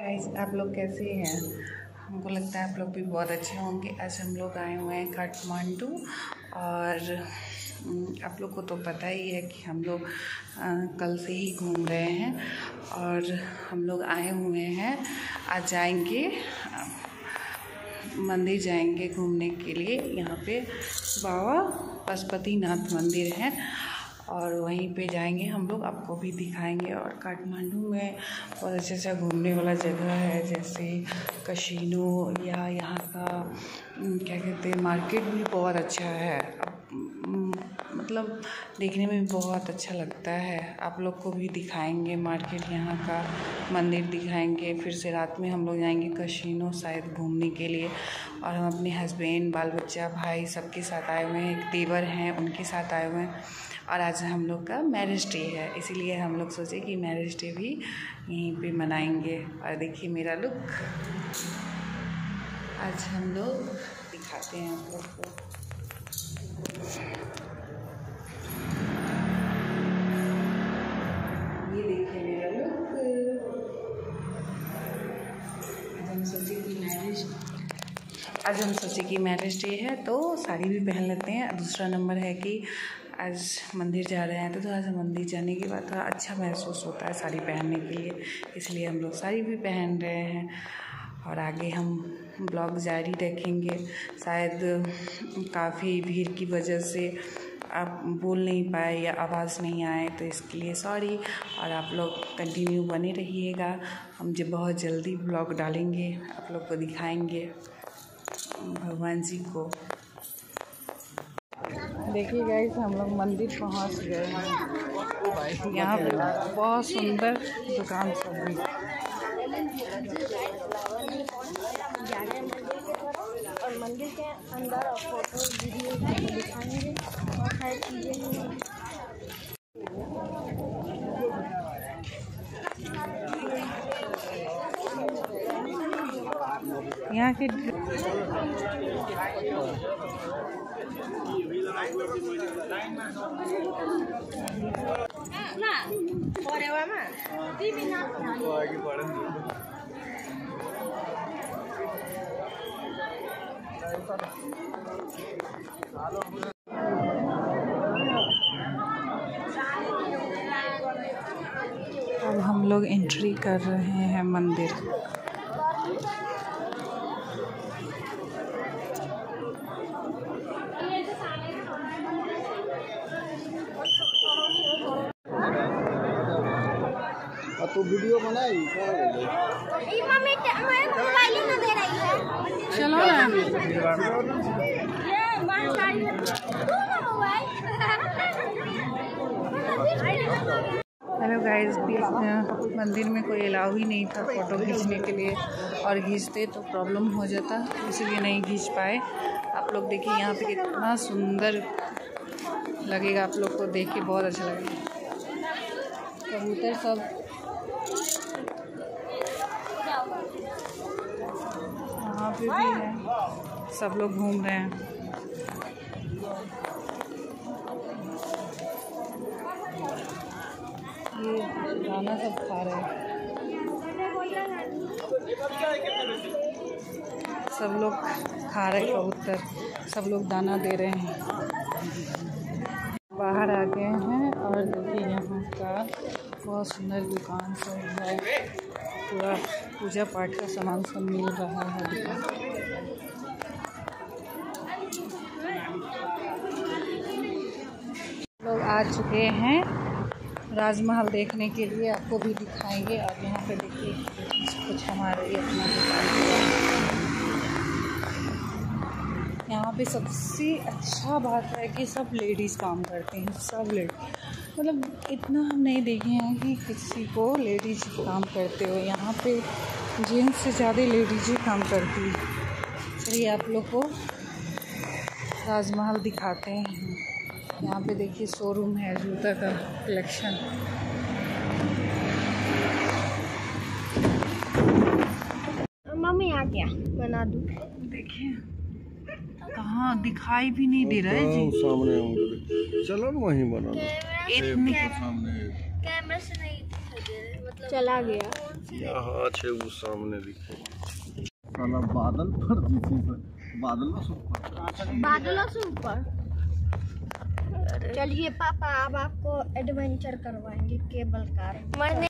Guys आप लोग कैसे हैं? हमको लगता है आप लोग भी बहुत अच्छे होंगे। आज हम लोग आए हुए हैं काठमांडू और आप लोग को तो पता ही है कि हम लोग कल से ही घूम रहे हैं और हम लोग आए हुए हैं। आज जाएँगे, मंदिर जाएँगे घूमने के लिए। यहाँ पे बाबा पशुपतिनाथ मंदिर है। और वहीं पे जाएँगे हम लोग, आपको भी दिखाएँगे। और काठमांडू में बहुत अच्छा अच्छा घूमने वाला जगह है, जैसे कशीनो या यहाँ का क्या कहते हैं, मार्केट भी बहुत अच्छा है। मतलब देखने में भी बहुत अच्छा लगता है। आप लोग को भी दिखाएँगे मार्केट यहाँ का, मंदिर दिखाएँगे, फिर से रात में हम लोग जाएँगे कशीनो शायद घूमने के लिए। और हम अपने हस्बैंड, बाल बच्चा, भाई सबके साथ आए हुए हैं, एक देवर हैं, उनके साथ आए हुए हैं। और आज हम लोग का मैरिज डे है, इसीलिए हम लोग सोचे कि मैरिज डे भी यहीं पे मनाएँगे। और देखिए मेरा लुक आज हम लोग दिखाते हैं आप लोग को। ये देखिए मेरा लुक आज हम सोचे कि मैरिज आज हम सोचे कि मैरिज डे है तो साड़ी भी पहन लेते हैं। दूसरा नंबर है कि आज मंदिर जा रहे हैं तो थोड़ा सा मंदिर जाने के बाद थोड़ा अच्छा महसूस होता है साड़ी पहनने के लिए। इसलिए हम लोग साड़ी भी पहन रहे हैं और आगे हम ब्लॉग जारी रखेंगे। शायद काफ़ी भीड़ की वजह से आप बोल नहीं पाए या आवाज़ नहीं आए तो इसके लिए सॉरी और आप लोग कंटिन्यू बने रहिएगा। हम जब बहुत जल्दी ब्लॉग डालेंगे, आप लोग को दिखाएँगे। भगवान जी को। देखिए गाइस हम लोग मंदिर पहुँच गए हैं। यहाँ पे बहुत सुंदर दुकान सब है। और मंदिर के अंदर फ़ोटो वीडियो दिखाएँगे और सारी चीज़ें यहाँ के अब हम लोग एंट्री कर रहे हैं मंदिर। तो वीडियो बनाई क्या हो गई ई मम्मी मैं मोबाइल ही ना दे रही है। चलो ना। तू हेलो गाइस मंदिर में कोई अलाउ ही नहीं था फ़ोटो खींचने के लिए। और खींचते तो प्रॉब्लम हो जाता इसीलिए नहीं खींच पाए। आप लोग देखिए यहाँ पे कितना सुंदर लगेगा आप लोग को देख के बहुत अच्छा लगेगा। कबूतर सब यहाँ पे भी है। सब लोग घूम रहे हैं। ये दाना सब खा रहे हैं। सब लोग खा रहे कबूतर। सब लोग दाना दे रहे हैं। बाहर आ गए हैं और देखिए यहाँ का बहुत सुंदर दुकान सब है। पूरा पूजा पाठ का सामान सब मिल रहा है। लोग आ चुके हैं। राजमहल देखने के लिए आपको भी दिखाएँगे और यहाँ पे देखिए कुछ हमारे अपना यहाँ पे सबसे अच्छा बात है कि सब लेडीज़ काम करते हैं, सब लेडीज़ मतलब इतना हम नहीं देखे हैं कि किसी को लेडीज़ काम करते हो। यहाँ पे जेंट्स से ज़्यादा लेडीज़ ही काम करती है। चलिए आप लोग को राजमहल दिखाते हैं। यहाँ पे देखिए शोरूम है जूता का कलेक्शन मम्मी आ गया बना दूँ। देखिए कहाँ दिखाई भी नहीं दे रहा है जी। सामने चलो वहीं बना इतनी सामने कैमरे से नहीं मतलब चला गया। यहाँ छे वो सामने दिखे साला बादल पर बादलों से ऊपर बादलों से ऊपर चलिए पापा अब आपको एडवेंचर करवाएँगे केबल कार मरने